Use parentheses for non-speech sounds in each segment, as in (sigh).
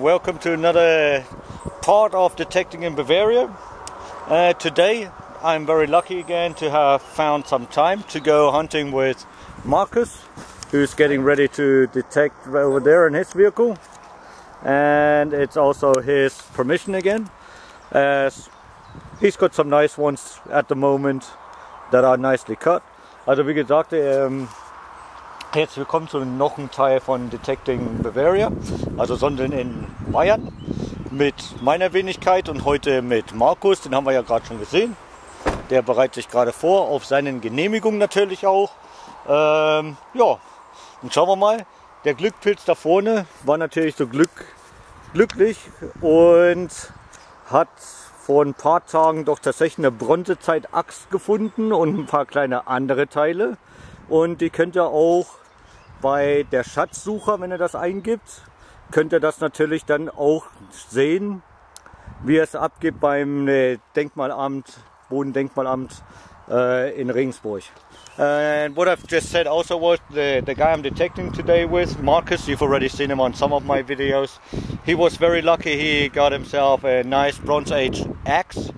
welcome to another part of detecting in Bavaria. Uh, today I'm very lucky again to have found some time to go hunting with Marcus, who's getting ready to detect over there in his vehicle. And it's also his permission again, as he's got some nice ones at the moment that are nicely cut. Also wie gesagt, ähm, Herzlich willkommen zu noch einem Teil von Detecting Bavaria, also Sonden in Bayern mit meiner Wenigkeit und heute mit Markus, den haben wir ja gerade schon gesehen. Der bereitet sich gerade vor, auf seinen Genehmigungen natürlich auch. Ähm, ja, und schauen wir mal. Der Glückpilz da vorne war natürlich so glück, glücklich und hat vor ein paar Tagen doch tatsächlich eine Bronzezeit-Axt gefunden und ein paar kleine andere Teile. Und die könnt ihr auch bei der Schatzsucher, wenn ihr das eingibt, könnt ihr das natürlich dann auch sehen, wie es abgibt beim äh, Denkmalamt, Bodendenkmalamt äh, in Regensburg. And what I've just said also was the, the guy I'm detecting today with, Marcus, you've already seen him on some of my videos. He was very lucky he got himself a nice Bronze Age axe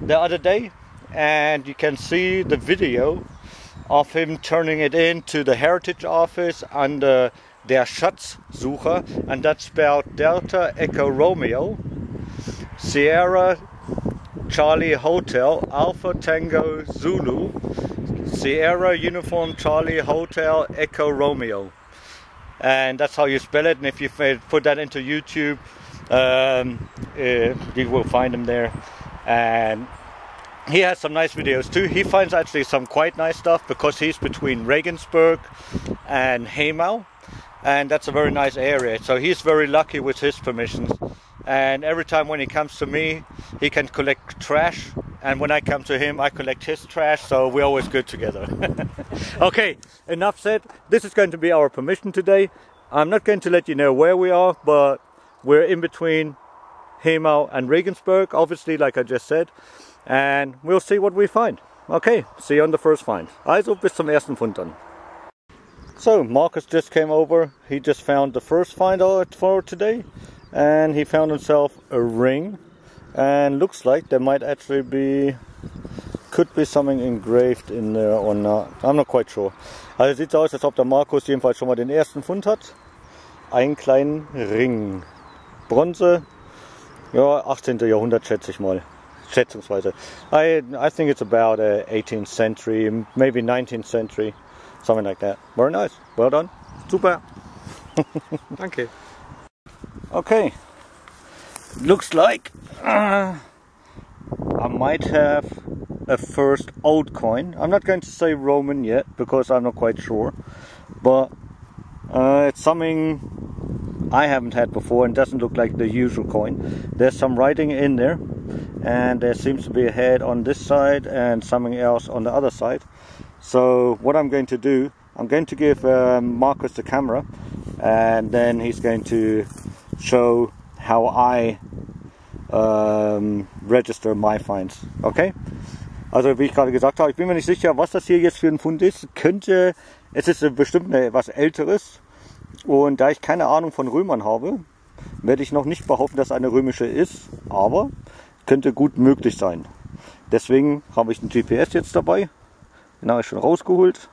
the other day. And you can see the video of him turning it into the Heritage Office under der Schatzsucher, and that's spelled Delta Echo Romeo, Sierra Charlie Hotel, Alpha Tango Zulu, Sierra Uniform Charlie Hotel Echo Romeo. And that's how you spell it. And if you put that into YouTube, um, uh, you will find him there. And he has some nice videos too. He finds actually some quite nice stuff because he's between Regensburg and Hemau, and that's a very nice area. So he's very lucky with his permissions. And every time when he comes to me, he can collect trash, and when I come to him, I collect his trash. So we're always good together. (laughs) okay, enough said. This is going to be our permission today. I'm not going to let you know where we are, but we're in between Hemau and Regensburg, obviously, like I just said and we'll see what we find. Okay, see you on the first find. Also bis zum ersten Fund dann. So Marcus just came over. He just found the first find for today, and he found himself a ring, and looks like there might actually be could be something engraved in there or not. I'm not quite sure. Also sieht aus, als ob der Markus jedenfalls schon mal den ersten Fund hat. Einen kleinen Ring. Bronze, ja, 18. Jahrhundert schätze ich mal. Schätzungsweise. I, I think it's about uh, 18th century, maybe 19th century, something like that. Very nice. Well done. Super. (laughs) Danke. Okay. Looks like uh, I might have a first old coin. I'm not going to say Roman yet because I'm not quite sure, but uh, it's something I haven't had before and doesn't look like the usual coin. There's some writing in there and there seems to be a head on this side and something else on the other side. So what I'm going to do I'm going to give um, Marcus the camera and then he's going to show how I um, register my finds okay? Also wie ich gerade gesagt habe ich bin mir nicht sicher was das hier jetzt für ein Fund ist. Könnte es ist bestimmt etwas älteres. Und da ich keine Ahnung von Römern habe werde ich noch nicht behaupten dass eine römische ist. Aber könnte gut möglich sein. Deswegen habe ich ein GPS jetzt dabei. Den habe ich schon rausgeholt.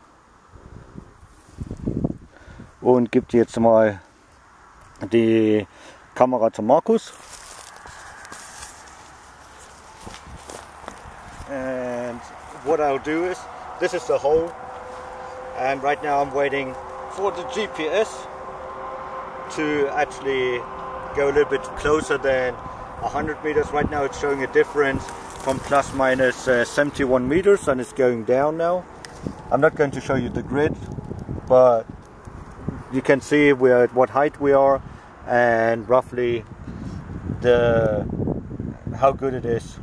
Und gibt jetzt mal die Kamera zu Markus. And what I'll do is, this is the hole. And right now I'm waiting for the GPS to actually go a little bit closer than 100 meters. Right now it's showing a difference from plus minus, uh, 71 meters and it's going down now. I'm not going to show you the grid, but you can see we're at what height we are and roughly the how good it is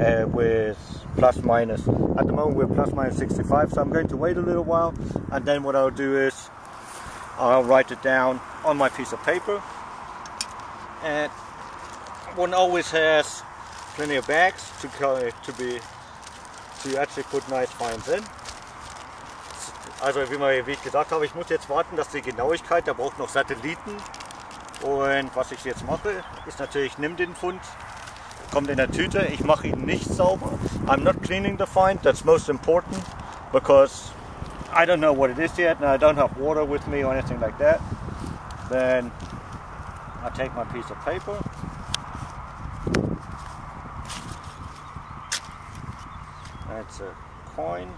uh, with plus minus. At the moment we're plus minus 65 so I'm going to wait a little while and then what I'll do is I'll write it down on my piece of paper and one always has plenty of bags to, to be to actually put nice finds in. Also wie, man, wie ich gesagt habe, ich muss jetzt warten, dass die Genauigkeit, der braucht noch Satelliten. Und was ich jetzt mache, ist natürlich, ich nehme den Fund, kommt in der Tüte, ich mache ihn nicht sauber. I'm not cleaning the find, that's most important, because I don't know what it is yet, and I don't have water with me or anything like that. Then I take my piece of paper, that's a coin,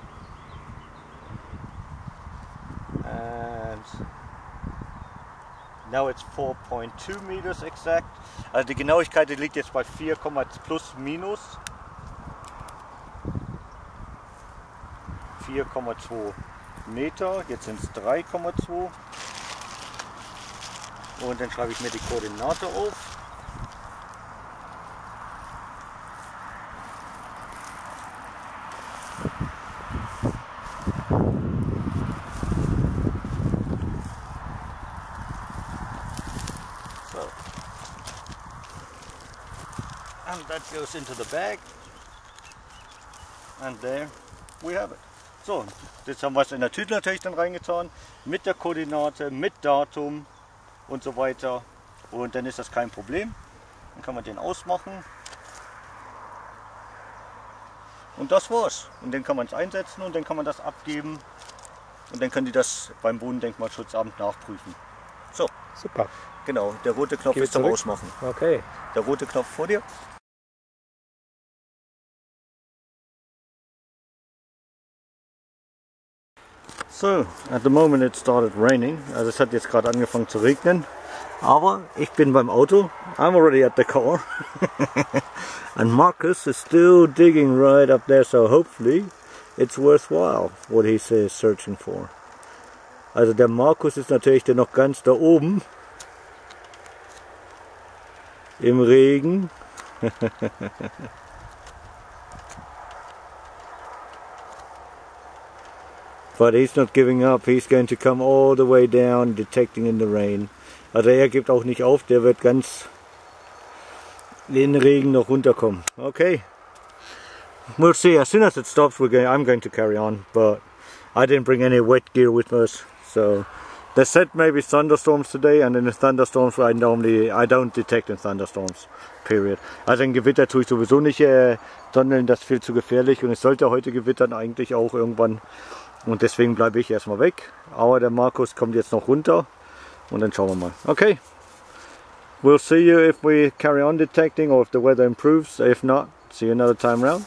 and now it's 4.2 meters exact. Also die Genauigkeit die liegt jetzt bei 4, plus minus 4,2 Meter. Jetzt sind es 3,2 und dann schreibe ich mir die Koordinate auf. and that goes into the bag and there we have it. So, jetzt haben wir es in der Tüte natürlich dann reingetan, mit der Koordinate, mit Datum und so weiter und dann ist das kein Problem. Dann kann man den ausmachen und das war's. Und dann kann man es einsetzen und dann kann man das abgeben und dann können die das beim Bodendenkmalschutzamt nachprüfen. So. Super. Genau, der rote Knopf Geh ist zum Ausmachen. Okay. Der rote Knopf vor dir. So, at the moment it started raining. Also es hat jetzt gerade angefangen zu regnen. Aber ich bin beim Auto. I'm already at the car. (laughs) and Marcus is still digging right up there, so hopefully it's worthwhile what he says searching for. Also der Markus ist natürlich der noch ganz da oben. Im Regen. (laughs) But he's not giving up. He's going to come all the way down, detecting in the rain. Also er gibt auch nicht auf. Der wird ganz in den Regen noch runterkommen. Okay. We'll see. As soon as it stops, we're going. I'm going to carry on. But I didn't bring any wet gear with us, so they said maybe thunderstorms today, and in the thunderstorms I normally I don't detect in thunderstorms. Period. Also ein Gewitter tue ich sowieso nicht äh, sondeln, das ist viel zu gefährlich und es sollte heute gewittern eigentlich auch irgendwann. Und deswegen bleibe ich erstmal weg. Aber der Markus kommt jetzt noch runter und dann schauen wir mal. Okay. We'll see you if we carry on detecting or if the weather improves. If not, see you another time round.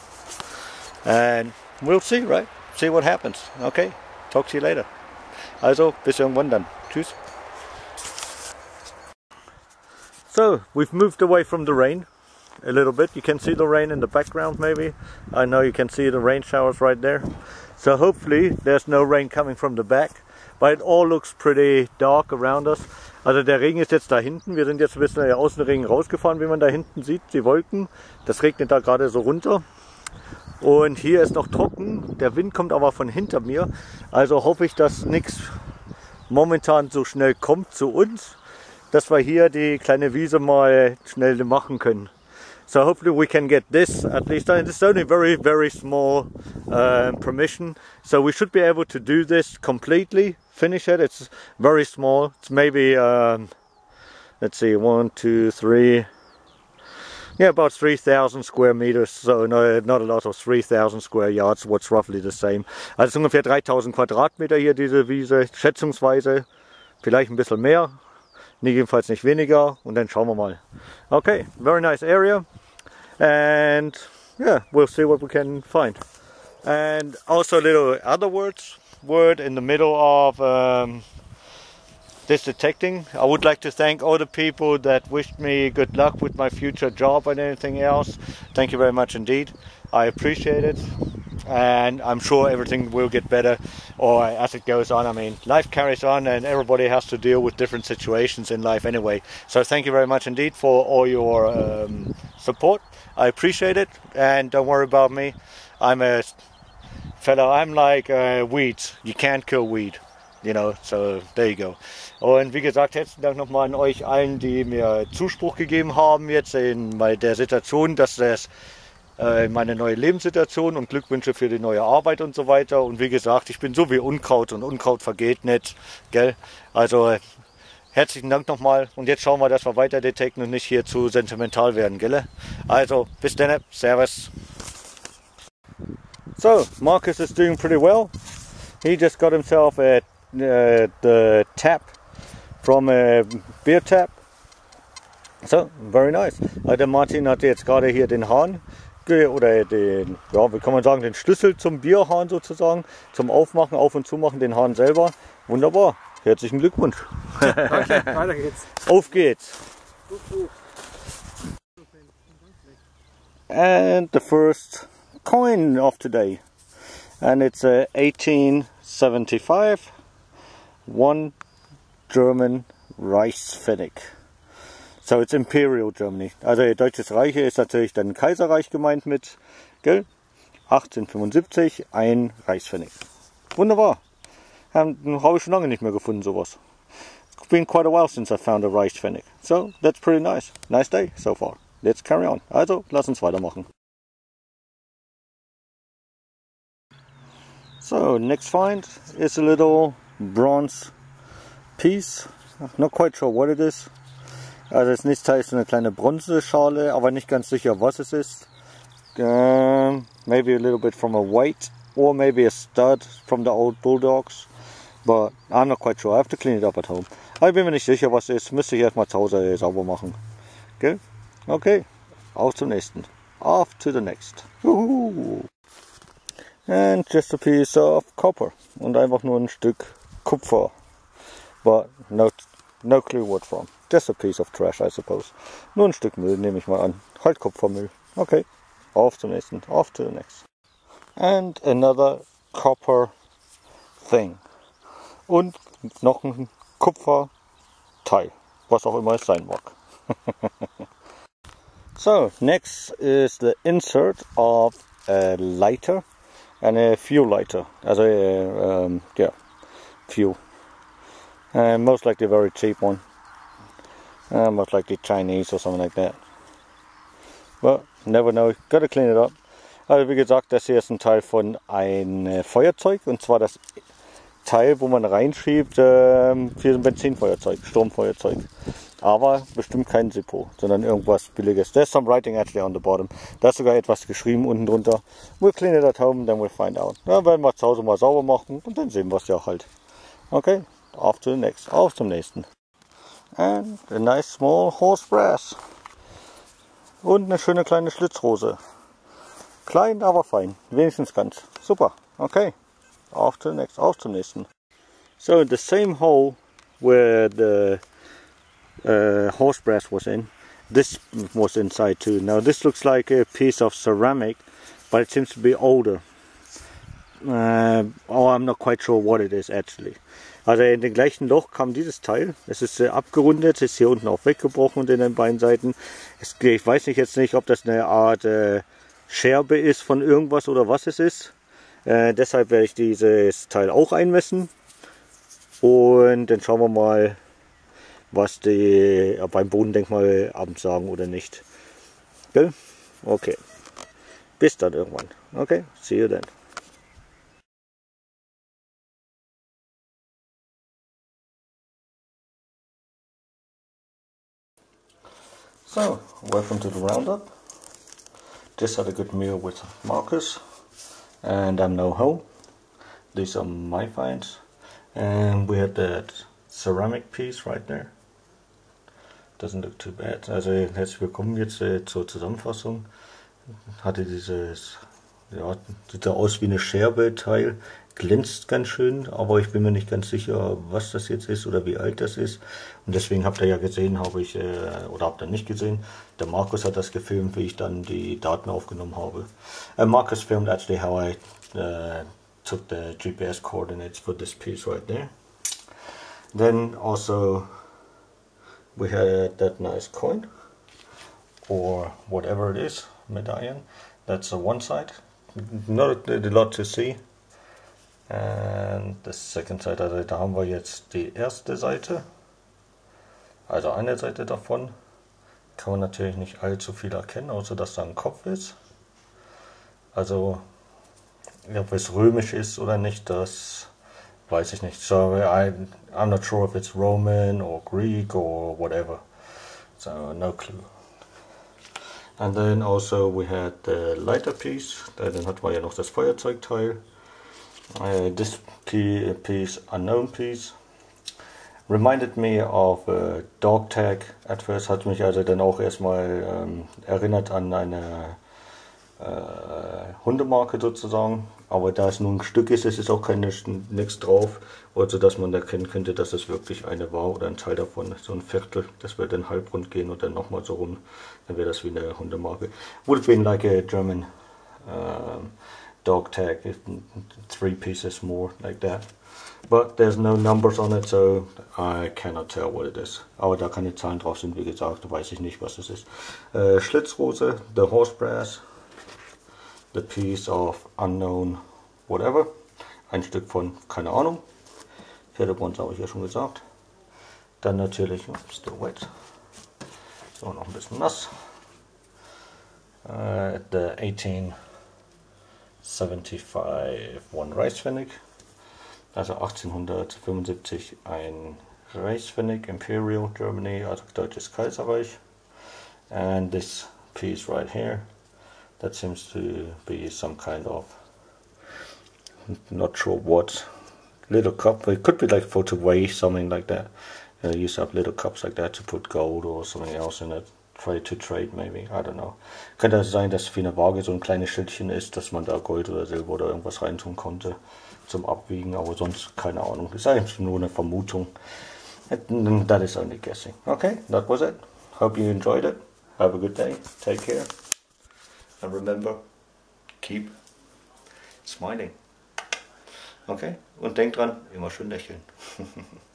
And we'll see, right? See what happens. Okay. Talk to you later. Also, bis irgendwann dann. Tschüss. So, we've moved away from the rain a little bit. You can see the rain in the background maybe. I know you can see the rain showers right there. So hopefully there's no rain coming from the back. But it all looks pretty dark around us. Also der Regen ist jetzt da hinten. Wir sind jetzt ein bisschen aus dem Regen rausgefahren, wie man da hinten sieht, die Wolken. Das regnet da gerade so runter. Und hier ist noch trocken. Der Wind kommt aber von hinter mir. Also hoffe ich, dass nichts momentan so schnell kommt zu uns, dass wir hier die kleine Wiese mal schnell machen können. So hopefully we can get this at least. And it's only very, very small um, permission. So we should be able to do this completely, finish it. It's very small. It's maybe, um, let's see, one, two, three, yeah, about 3,000 square meters, so no, not a lot of 3,000 square yards, what's roughly the same. Also ungefähr 3000 Quadratmeter hier diese Wiese, schätzungsweise, vielleicht ein bisschen mehr, jedenfalls nicht weniger und dann schauen wir mal. Okay, very nice area and yeah, we'll see what we can find. And also a little other words, word in the middle of um, this detecting. I would like to thank all the people that wished me good luck with my future job and anything else. Thank you very much indeed. I appreciate it. And I'm sure everything will get better or as it goes on. I mean, life carries on and everybody has to deal with different situations in life anyway. So thank you very much indeed for all your um, support. I appreciate it and don't worry about me. I'm a fellow, I'm like uh, weeds. You can't kill weed. You know, so there you go. Und wie gesagt, herzlichen Dank nochmal an euch allen, die mir Zuspruch gegeben haben jetzt in bei der Situation, dass das äh, meine neue Lebenssituation und Glückwünsche für die neue Arbeit und so weiter. Und wie gesagt, ich bin so wie Unkraut und Unkraut vergeht nicht. Gell? Also herzlichen Dank nochmal und jetzt schauen wir, dass wir weiter detekten und nicht hier zu sentimental werden. Gell? Also bis dann, Servus. So, Marcus is doing pretty well. He just got himself a, uh, the tap from a beer tap. So, very nice. Der Martin hat jetzt gerade hier den Hahn oder den, ja, wie kann man sagen, den Schlüssel zum Bierhahn sozusagen, zum Aufmachen, Auf- und Zumachen, den Hahn selber. Wunderbar. Herzlichen Glückwunsch. Danke, (laughs) weiter geht's. Auf geht's. And the first coin of today. And it's a 1875 one German Reichspfennig. So it's Imperial Germany. Also Deutsches Reich ist natürlich dann Kaiserreich gemeint mit, gell? 1875, ein Reichspfennig. Wunderbar. Habe ich schon lange nicht mehr gefunden sowas. It's been quite a while since I found a Reichspfennig. So that's pretty nice. Nice day so far. Let's carry on. Also, lass uns weitermachen. So, next find is a little bronze piece. Not quite sure what it is. Also das nächste Teil ist eine kleine Bronzeschale, aber nicht ganz sicher was es ist. Um, maybe a little bit from a white or maybe a stud from the old Bulldogs. But I'm not quite sure. I have to clean it up at home. Aber ich bin mir nicht sicher was es ist. Müsste ich erstmal zu Hause sauber machen. Okay? Okay. Auf zum nächsten. Off to the next. Uhuhu. And just a piece of copper. Und einfach nur ein Stück Kupfer. But no, no clue what from. Just a piece of trash, I suppose. Nur ein Stück Müll nehme ich mal an. Halt Kupfermüll. Okay. Auf zum nächsten. Off to the next. And another copper thing. Und noch ein Kupferteil. Was auch immer es sein mag. (laughs) so, next is the insert of a lighter and a fuel lighter. Also, uh, um, yeah, fuel. Uh, most likely a very cheap one. Uh, most likely Chinese or something like that. But never know. Gotta clean it up. Also wie gesagt, das hier ist ein Teil von ein äh, Feuerzeug und zwar das Teil, wo man reinschiebt ähm, für ein Benzinfeuerzeug, Stromfeuerzeug. Aber bestimmt kein Zippo, sondern irgendwas billiges. There's some writing actually on the bottom. Da ist sogar etwas geschrieben unten drunter. We'll clean it at home, then we'll find out. Ja, werden wir zu Hause mal sauber machen und dann sehen wir es ja halt. Okay, off to the next. Auf zum nächsten. And a nice small horse brass. Und eine schöne kleine Schlitzrose. Klein, aber fein. Wenigstens ganz. Super. Okay. Off to the next. Zum nächsten. So the same hole where the uh, horse brass was in, this was inside too. Now this looks like a piece of ceramic, but it seems to be older. Uh, oh, I'm not quite sure what it is actually. Also in dem gleichen Loch kam dieses Teil. Es ist äh, abgerundet, ist hier unten auch weggebrochen und in den beiden Seiten. Es, ich weiß nicht jetzt nicht, ob das eine Art äh, Scherbe ist von irgendwas oder was es ist. Äh, deshalb werde ich dieses Teil auch einmessen. Und dann schauen wir mal, was die äh, beim Bodendenkmal abends sagen oder nicht. Gell? Okay. Bis dann irgendwann. Okay, see you then. So, welcome to the roundup. Just had a good meal with Marcus, and I'm now home. These are my finds, and we had that ceramic piece right there. Doesn't look too bad. Also herzlich willkommen jetzt zur Zusammenfassung. Hatte dieses, ja, sieht da aus wie eine Scherbe Teil. glänzt ganz schön, aber ich bin mir nicht ganz sicher, was das jetzt ist oder wie alt das ist. Und deswegen habt ihr ja gesehen, habe ich, äh, oder habt ihr nicht gesehen, der Markus hat das gefilmt, wie ich dann die Daten aufgenommen habe. Uh, Marcus filmed actually how I uh, took the GPS coordinates for this piece right there. Then also we had that nice coin or whatever it is, medallion. That's the one side. Not a lot to see. And the second side, also da haben wir jetzt die erste Seite. Also eine Seite davon. Kann man natürlich nicht allzu viel erkennen, außer dass da ein Kopf ist. Also, ob es römisch ist oder nicht, das weiß ich nicht. So I, I'm not sure if it's Roman or Greek or whatever. So no clue. And then also we had the lighter piece. Dann hatten wir ja noch das Feuerzeugteil. Uh, this piece, unknown piece, reminded me of uh, Dog Tag. At first hat mich also dann auch erstmal ähm, erinnert an eine äh, Hundemarke sozusagen. Aber da es nur ein Stück ist, es ist auch keine nichts drauf, also dass man erkennen könnte, dass es wirklich eine war oder ein Teil davon, so ein Viertel, das wird dann halbrund gehen und dann nochmal so rum, dann wäre das wie eine Hundemarke. Would have been like a German um, dog tag, three pieces more like that. But there's no numbers on it, so I cannot tell what it is. Aber da keine Zahlen drauf sind, wie gesagt, weiß ich nicht, was es ist. Äh, Schlitzrose, the horse brass, the piece of unknown whatever. Ein Stück von, keine Ahnung. Pferdebund habe ich ja schon gesagt. Dann natürlich, still wet. So, noch ein bisschen nass. Uh, the 1875 One Reichspfennig. Also 1875 ein Reichspfennig, Imperial Germany, also Deutsches Kaiserreich. And this piece right here that seems to be some kind of not sure what little cup it could be like for to weigh something like that. Know, use up little cups like that to put gold or something else in it trade to trade maybe I don't know. Könnte sein dass wie eine Waage so ein kleines Schildchen ist dass man da Gold oder Silber oder irgendwas reintun konnte zum Abwiegen aber sonst keine Ahnung. Ist eigentlich nur eine Vermutung. That is only guessing. Okay that was it. Hope you enjoyed it. Have a good day. Take care And remember, keep smiling. Okay? Und denkt dran, immer schön lächeln. (laughs)